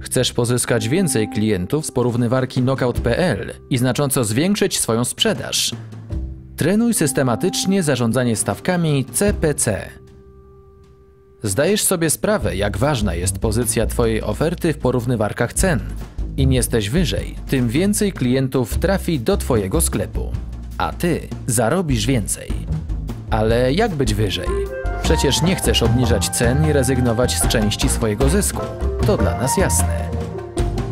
Chcesz pozyskać więcej klientów z porównywarki knockout.pl i znacząco zwiększyć swoją sprzedaż. Trenuj systematycznie zarządzanie stawkami CPC. Zdajesz sobie sprawę, jak ważna jest pozycja Twojej oferty w porównywarkach cen. Im jesteś wyżej, tym więcej klientów trafi do Twojego sklepu, a Ty zarobisz więcej. Ale jak być wyżej? Przecież nie chcesz obniżać cen i rezygnować z części swojego zysku. To dla nas jasne.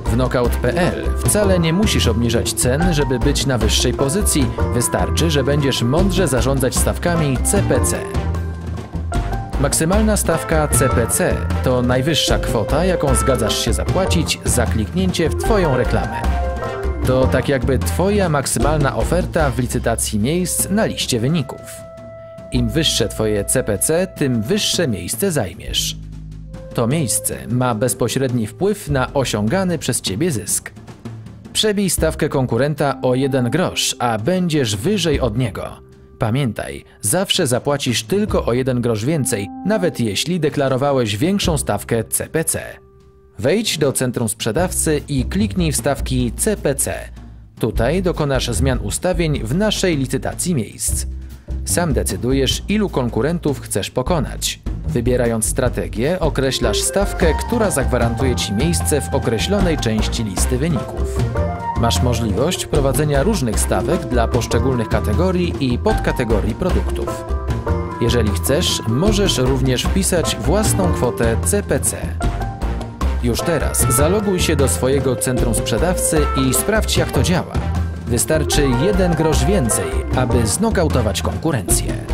W knockout.pl wcale nie musisz obniżać cen, żeby być na wyższej pozycji. Wystarczy, że będziesz mądrze zarządzać stawkami CPC. Maksymalna stawka CPC to najwyższa kwota, jaką zgadzasz się zapłacić za kliknięcie w Twoją reklamę. To tak jakby Twoja maksymalna oferta w licytacji miejsc na liście wyników. Im wyższe Twoje CPC, tym wyższe miejsce zajmiesz. To miejsce ma bezpośredni wpływ na osiągany przez Ciebie zysk. Przebij stawkę konkurenta o 1 grosz, a będziesz wyżej od niego. Pamiętaj, zawsze zapłacisz tylko o 1 grosz więcej, nawet jeśli deklarowałeś większą stawkę CPC. Wejdź do centrum sprzedawcy i kliknij w stawki CPC. Tutaj dokonasz zmian ustawień w naszej licytacji miejsc. Sam decydujesz, ilu konkurentów chcesz pokonać. Wybierając strategię, określasz stawkę, która zagwarantuje Ci miejsce w określonej części listy wyników. Masz możliwość prowadzenia różnych stawek dla poszczególnych kategorii i podkategorii produktów. Jeżeli chcesz, możesz również wpisać własną kwotę CPC. Już teraz zaloguj się do swojego centrum sprzedawcy i sprawdź jak to działa. Wystarczy jeden grosz więcej, aby znokautować konkurencję.